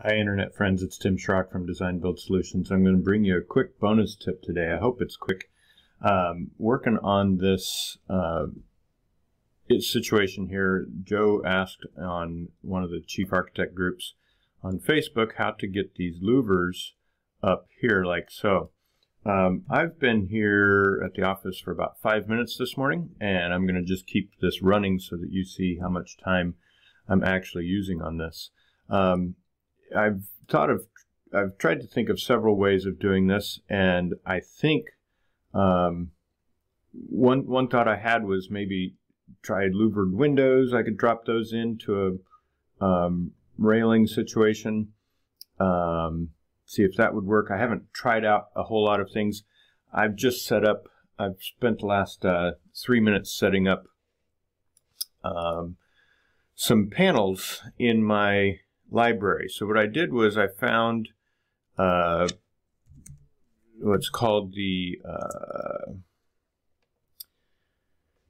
Hi Internet friends, it's Tim Schrock from Design Build Solutions. I'm going to bring you a quick bonus tip today. I hope it's quick. Um, working on this uh, situation here, Joe asked on one of the chief architect groups on Facebook how to get these louvers up here like so. Um, I've been here at the office for about five minutes this morning and I'm going to just keep this running so that you see how much time I'm actually using on this. Um, I've thought of, I've tried to think of several ways of doing this, and I think um, one one thought I had was maybe try louvered windows. I could drop those into a um, railing situation. Um, see if that would work. I haven't tried out a whole lot of things. I've just set up. I've spent the last uh, three minutes setting up um, some panels in my library. So what I did was I found uh, what's called the uh,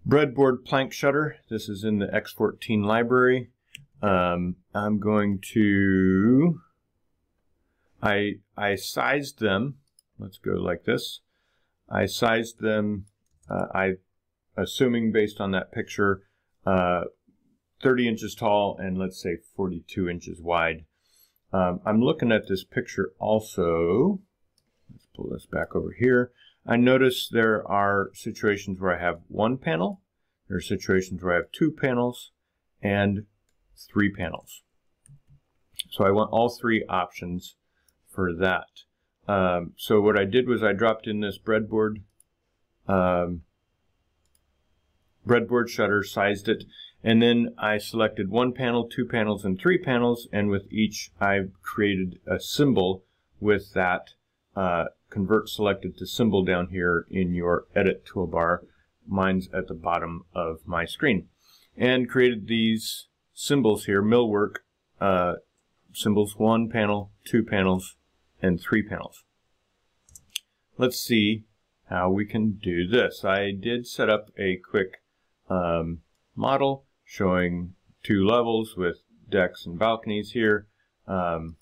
breadboard plank shutter. This is in the X14 library. Um, I'm going to, I, I sized them. Let's go like this. I sized them, uh, I, assuming based on that picture, uh, 30 inches tall and let's say 42 inches wide. Um, I'm looking at this picture also. Let's pull this back over here. I notice there are situations where I have one panel. There are situations where I have two panels and three panels. So I want all three options for that. Um, so what I did was I dropped in this breadboard um, breadboard shutter, sized it, and then I selected one panel, two panels, and three panels, and with each I created a symbol with that uh, convert selected to symbol down here in your edit toolbar. Mine's at the bottom of my screen. And created these symbols here, millwork, uh, symbols one panel, two panels, and three panels. Let's see how we can do this. I did set up a quick um, model showing two levels with decks and balconies here. Um,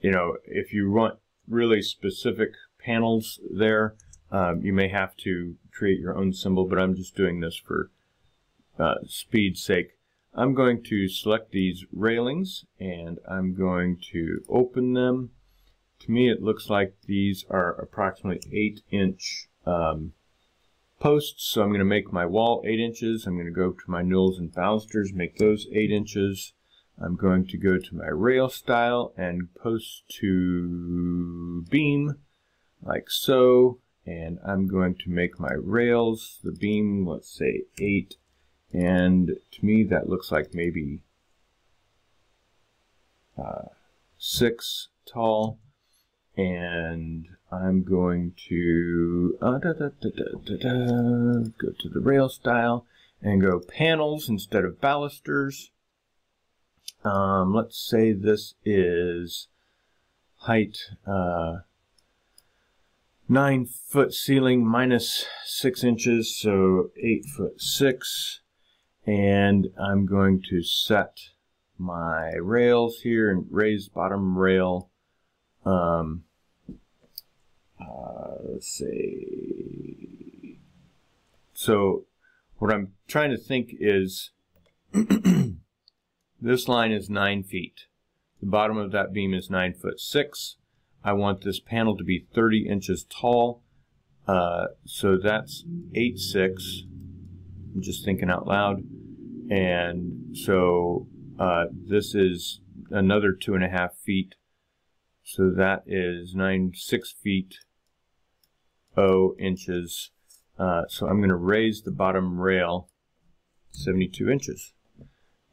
you know, if you want really specific panels there, um, you may have to create your own symbol, but I'm just doing this for uh, speed's sake. I'm going to select these railings and I'm going to open them. To me, it looks like these are approximately 8 inch um, posts. So I'm going to make my wall 8 inches. I'm going to go to my newels and balusters, make those 8 inches. I'm going to go to my rail style and post to beam like so. And I'm going to make my rails, the beam, let's say 8. And to me that looks like maybe uh, 6 tall and I'm going to uh, da, da, da, go to the rail style and go panels instead of balusters. Um, let's say this is height uh, 9 foot ceiling minus 6 inches, so 8 foot 6. And I'm going to set my rails here and raise bottom rail um, uh, let's see. So what I'm trying to think is this line is nine feet. The bottom of that beam is nine foot six. I want this panel to be 30 inches tall. Uh, so that's eight six. I'm just thinking out loud. And so uh, this is another two and a half feet so that is 9, 6 feet 0 inches. Uh, so I'm going to raise the bottom rail 72 inches.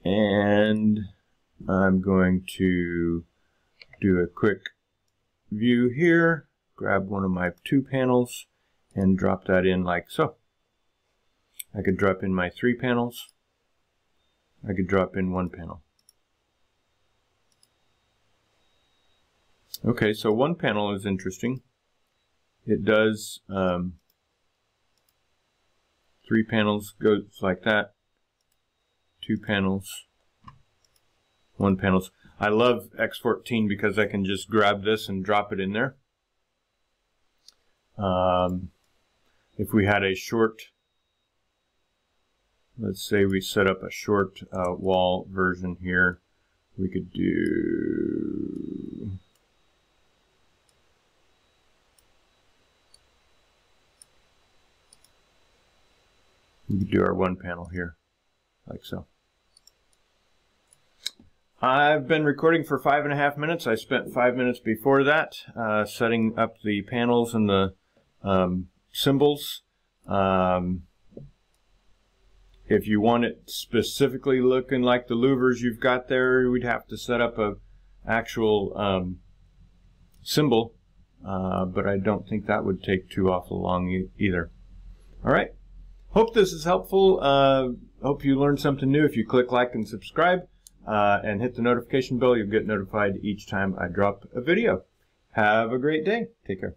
And I'm going to do a quick view here, grab one of my two panels, and drop that in like so. I could drop in my three panels. I could drop in one panel. Okay, so one panel is interesting. It does um, three panels goes like that, two panels, one panels. I love X14 because I can just grab this and drop it in there. Um, if we had a short, let's say we set up a short uh, wall version here, we could do we could do our one panel here like so. I've been recording for five and a half minutes. I spent five minutes before that uh, setting up the panels and the um, symbols. Um, if you want it specifically looking like the louvers you've got there, we'd have to set up a actual um, symbol, uh, but I don't think that would take too awful long e either. All right. Hope this is helpful. Uh, hope you learned something new. If you click like and subscribe uh, and hit the notification bell, you'll get notified each time I drop a video. Have a great day. Take care.